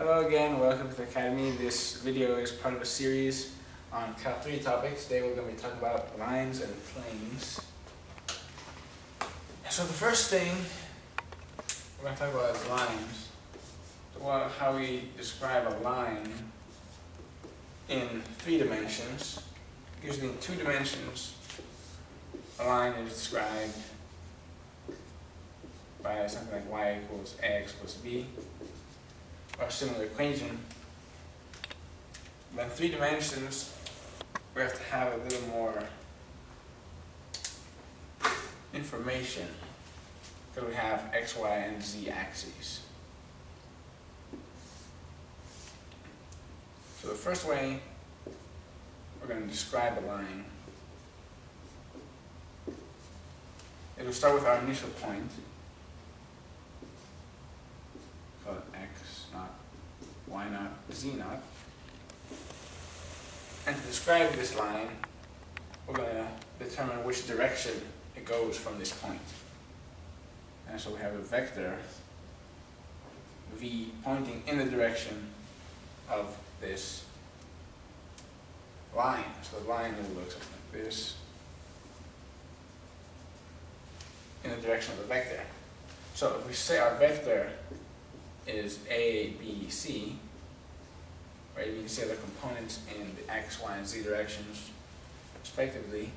Hello again, welcome to the Academy. This video is part of a series on Cal 3 topics. Today we're going to be talking about lines and planes. So the first thing we're going to talk about is lines. How we describe a line in three dimensions. Usually in two dimensions, a line is described by something like y equals ax plus b, or similar equation. But in three dimensions, we have to have a little more information, because we have x, y, and z axes. So the first way we're going to describe a line, it'll start with our initial point, call it x naught, y naught, z naught. And to describe this line, we're going to determine which direction it goes from this point. And so we have a vector v pointing in the direction of this line. So the line will look something like this in the direction of the vector. So if we say our vector is A, B, C, right, you can see the components in the x, y, and z directions respectively,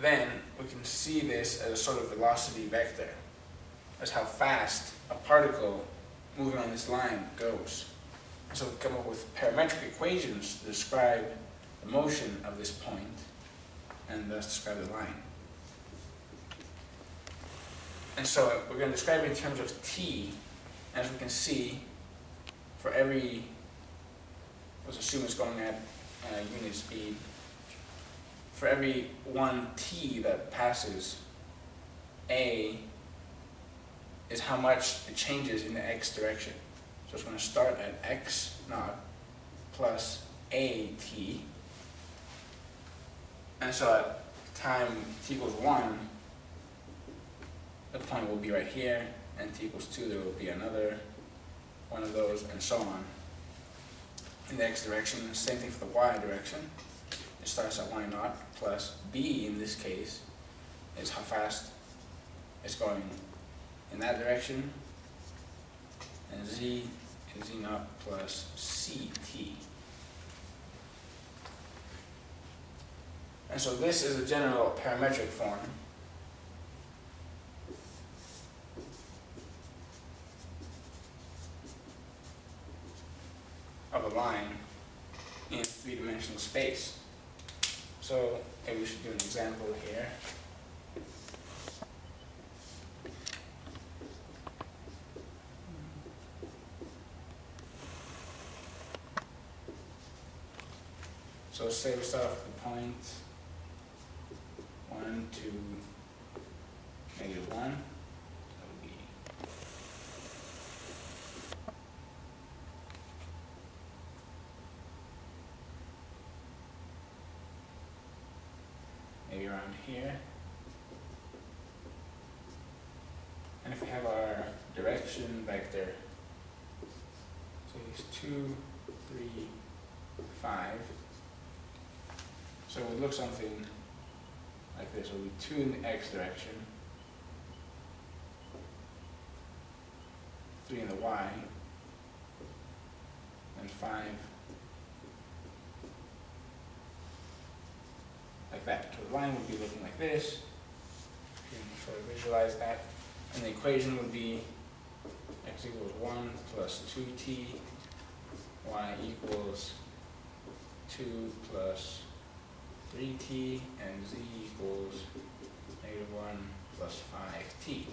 then we can see this as a sort of velocity vector. That's how fast a particle moving on this line goes. So we come up with parametric equations to describe the motion of this point and thus describe the line. And so we're going to describe it in terms of t. As we can see, for every, let's assume it's going at uh, unit speed, for every one t that passes, a is how much it changes in the x direction. So it's going to start at x naught plus a t. And so at time t equals 1, the point will be right here, and t equals 2, there will be another one of those, and so on. In the x direction, same thing for the y direction. It starts at y naught plus b in this case is how fast it's going in that direction, and z is z naught plus ct. And so this is a general parametric form. of a line in three-dimensional space. So maybe we should do an example here. So say we start off with the point 1 to negative 1. That would be maybe around here. And if we have our direction vector, so it's 2, 3, 5. So it would look something like this. It would be 2 in the x direction, 3 in the y, and 5 like that. So the line would be looking like this. You can sort of visualize that. And the equation would be x equals 1 plus 2t, y equals 2 plus 3t, and z equals negative 1 plus 5t.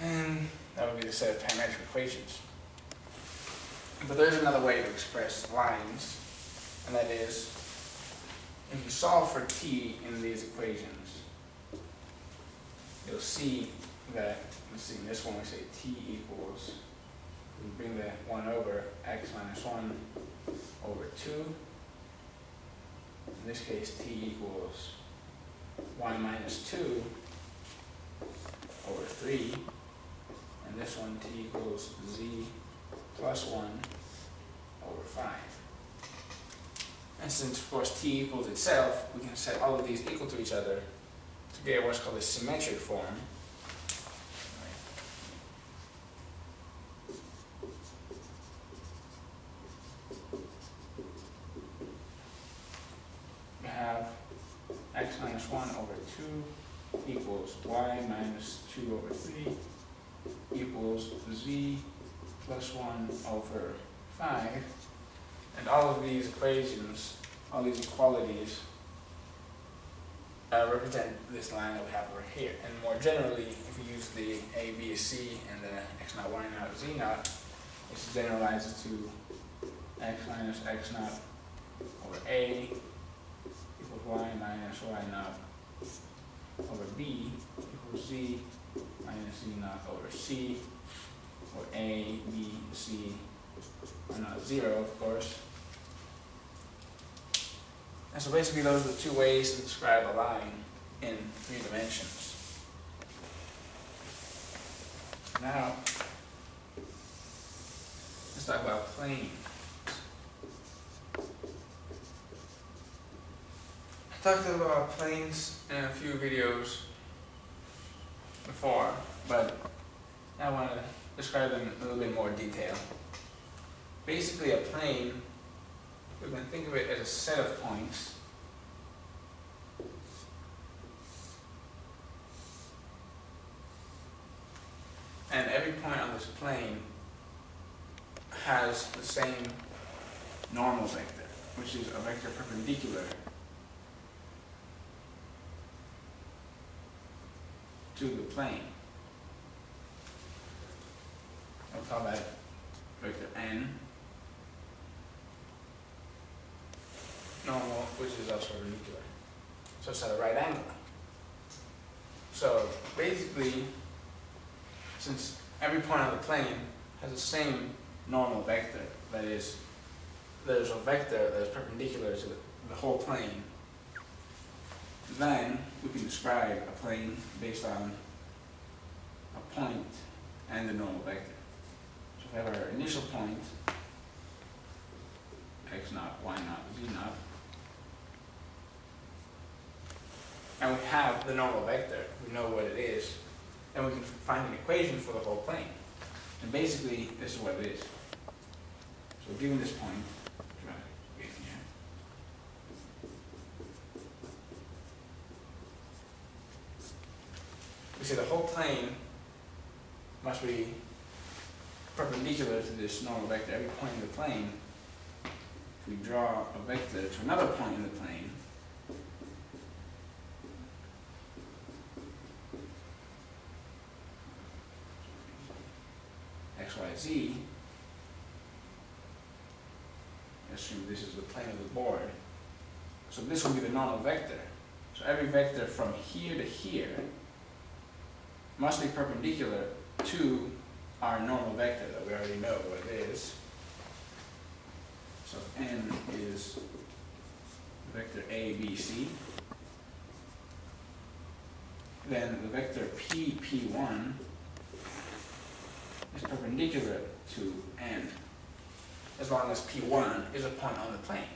And that would be the set of parametric equations. But there's another way to express lines, and that is if you solve for t in these equations, you'll see that, let's see, in this one we say t equals, we bring the 1 over, x minus 1 over 2. In this case, t equals 1 minus 2 over 3. And this one t equals z plus one over five. And since of course t equals itself, we can set all of these equal to each other to get what's called a symmetric form. We have x minus one over two equals y minus two over three equals z plus one over five. And all of these equations, all these equalities, uh, represent this line that we have over here. And more generally, if we use the a, b, c, and the x naught, y naught, z naught, this generalizes to x minus x naught over a equals y minus y naught over b equals z minus z naught over c, or a, b, c, are not zero, of course. And so basically those are the two ways to describe a line in three dimensions. Now, let's talk about planes. I talked about planes in a few videos before, but I want to describe them in a little bit more detail. Basically, a plane, we can think of it as a set of points and every point on this plane has the same normal vector, which is a vector perpendicular to the plane. I'll call that vector n. Normal, which is also perpendicular. So it's at a right angle. So basically, since every point on the plane has the same normal vector, that is, there's a vector that is perpendicular to the, the whole plane, then we can describe a plane based on a point and the normal vector. So if we have our initial point, x naught, y naught, z naught, and we have the normal vector, we know what it is, then we can find an equation for the whole plane. And basically, this is what it is. So given this point, we say the whole plane must be perpendicular to this normal vector. Every point in the plane, if we draw a vector to another point in the plane, x, y, z, assume this is the plane of the board, so this will be the normal vector. So every vector from here to here must be perpendicular to our normal vector that we already know what it is. So n is vector a, b, c. Then the vector p, p1 is perpendicular to n as long as p1 is a point on the plane.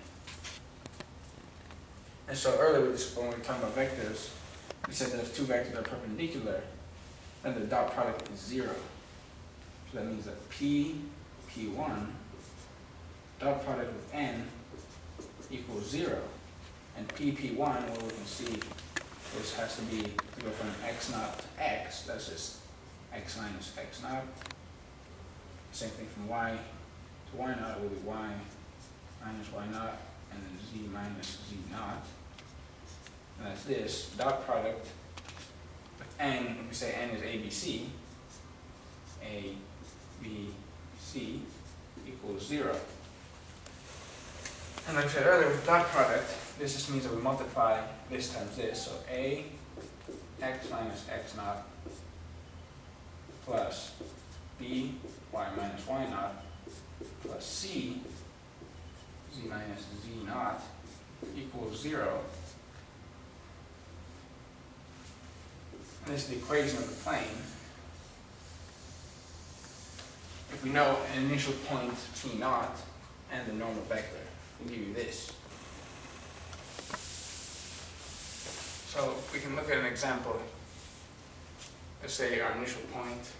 And so earlier when we were talking about vectors, we said that if two vectors are perpendicular, then the dot product is zero. So that means that P, P1, dot product with N equals zero. And P, P1, well, we can see this has to be, to go from X naught to X, that's just X minus X naught. Same thing from Y to Y naught will be Y minus Y naught, and then Z minus Z naught. And that's this, dot product n, if we say n is ABC, A, B, C equals zero. And like I said earlier, with dot product, this just means that we multiply this times this. So A, x minus x naught plus B, y minus y naught plus C, z minus z naught equals zero. And this is the equation of the plane. if we know an initial point t naught and the normal vector, we give you this. So we can look at an example. Let's say our initial point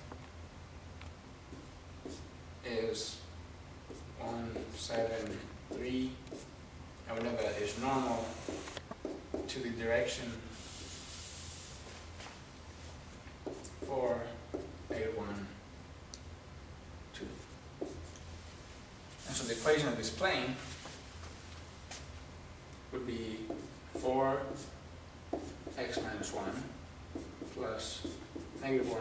is one, seven, 3 and whatever is normal to the direction 4, 8, 1, 2. And so the equation of this plane would be 4 x minus 1 plus negative 1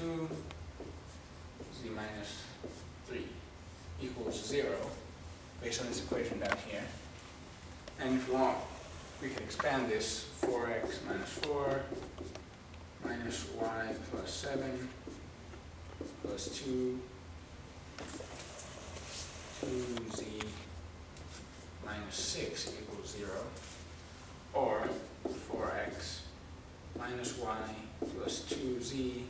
2 z minus 3 equals 0 based on this equation down here. And if you want, we can expand this 4x minus 4 minus y plus 7 plus 2 2z minus 6 equals 0 or 4x minus y plus 2z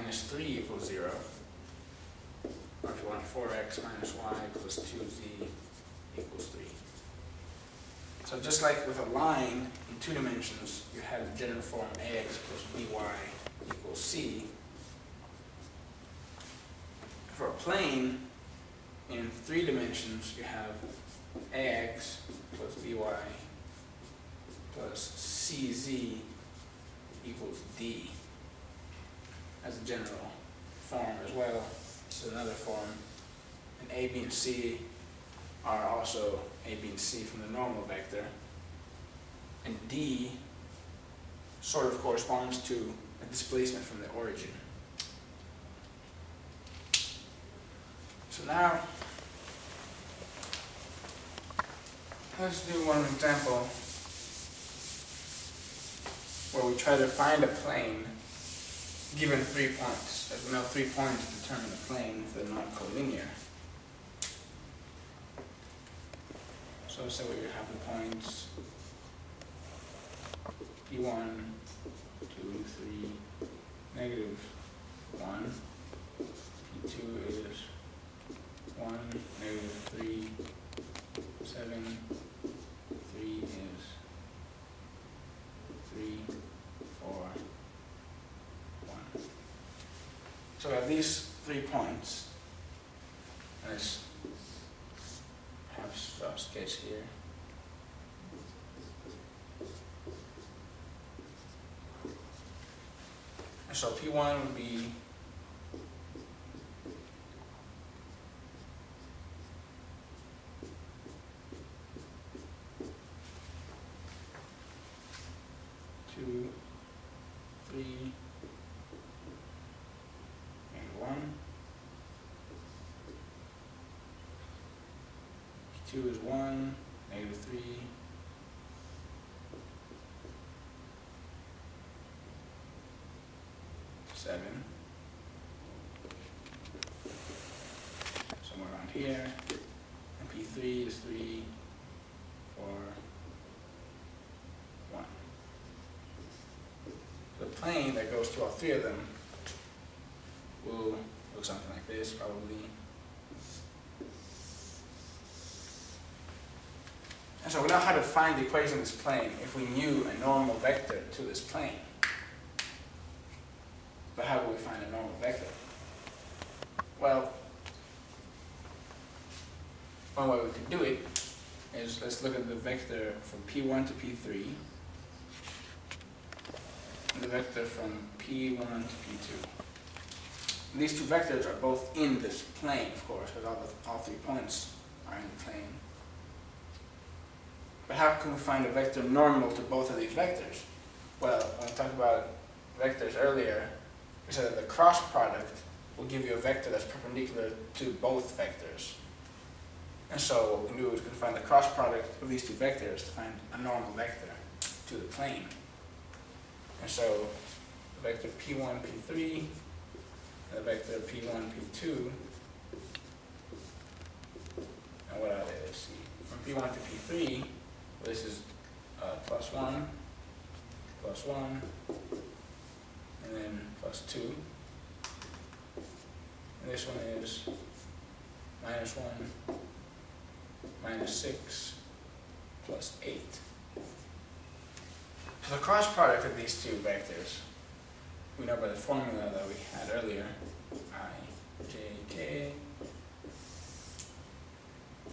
minus three equals zero, or if you want four x minus y plus two z equals three. So just like with a line in two dimensions, you have the general form ax plus by equals c. For a plane, in three dimensions, you have ax plus by plus cz equals d as a general form as well. This is another form. And a, b, and c are also a, b, and c from the normal vector. And d sort of corresponds to a displacement from the origin. So now, let's do one example where we try to find a plane given three points. As we know, three points determine a plane if they're not collinear. So say we have the points P1, 2, 3, negative 1, P2 is 1, negative 3, 7, 3 is 3, 4, 1. So these three points, it's perhaps draw a sketch here. So P1 would be two, three, 2 is 1, negative 3. Seven. Somewhere around here. And P3 is three, four, one. The plane that goes through all three of them will look something like this, probably. And so we know how to find the equation of this plane if we knew a normal vector to this plane. But how do we find a normal vector? Well, one way we could do it is let's look at the vector from P1 to P3 and the vector from P1 to P2. And these two vectors are both in this plane, of course, because all, the, all three points are in the plane. But how can we find a vector normal to both of these vectors? Well, when I talked about vectors earlier, we said that the cross product will give you a vector that's perpendicular to both vectors. And so what we can do is we can find the cross product of these two vectors to find a normal vector to the plane. And so the vector P1, P3, and the vector P1, P2 And what are they? Let's see. From P1 to P3, this is uh, plus 1, plus 1, and then plus 2. And this one is minus 1, minus 6, plus 8. So the cross product of these two vectors, we know by the formula that we had earlier, i, j, k,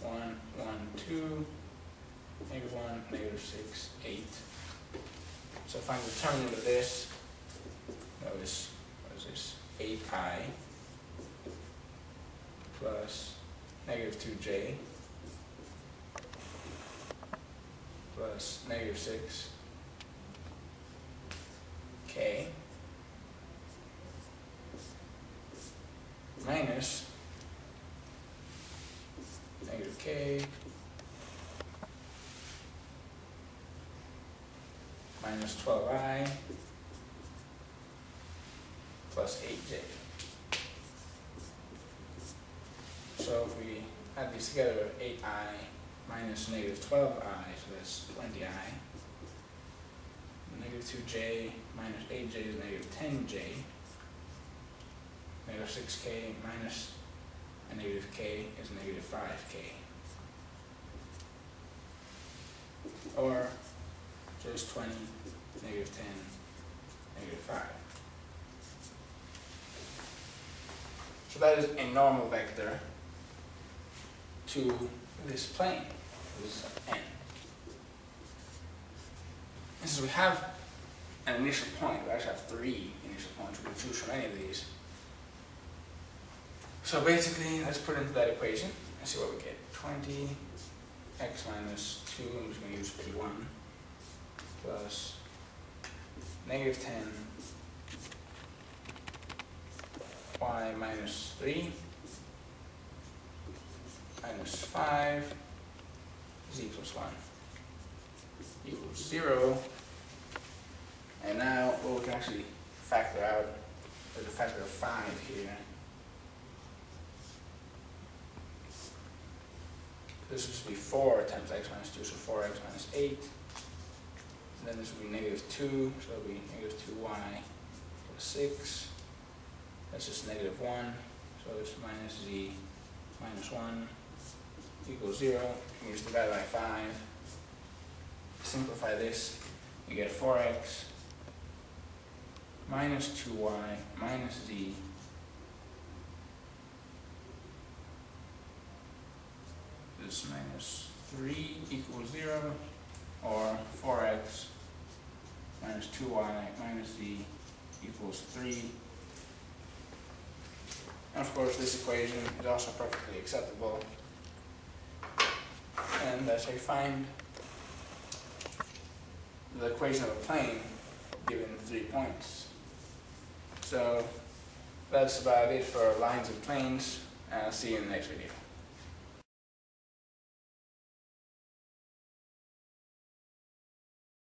1, 1, 2, negative 1, negative 6, 8. So find the determinant of this, Notice, what is this, 8i plus negative 2j plus negative 6 k minus negative k minus 12i plus 8j. So if we add these together, 8i minus negative 12i, so that's 20i. Negative 2j minus 8j is negative 10j. Negative 6k minus a negative k is negative 5k. Or just 20, negative 10, negative 5. So that is a normal vector to this plane, this is n. And since we have an initial point, we actually have three initial points, we can choose from any of these. So basically, let's put into that equation and see what we get. 20 x minus 2, I'm just going to use p1, plus negative 10 y minus 3 minus 5 z plus 1 equals 0. And now, well, we can actually factor out, there's a factor of 5 here. This would be 4 times x minus 2, so 4x minus 8. Then this would be negative 2, so it would be negative 2y plus 6. That's just negative 1, so it's minus z minus 1 equals 0. You just divide by 5. Simplify this, you get 4x minus 2y minus z this minus 3 equals 0, or 4x minus 2y minus z equals 3. And of course, this equation is also perfectly acceptable. And as I find the equation of a plane given three points. So that's about it for lines and planes, and I'll see you in the next video.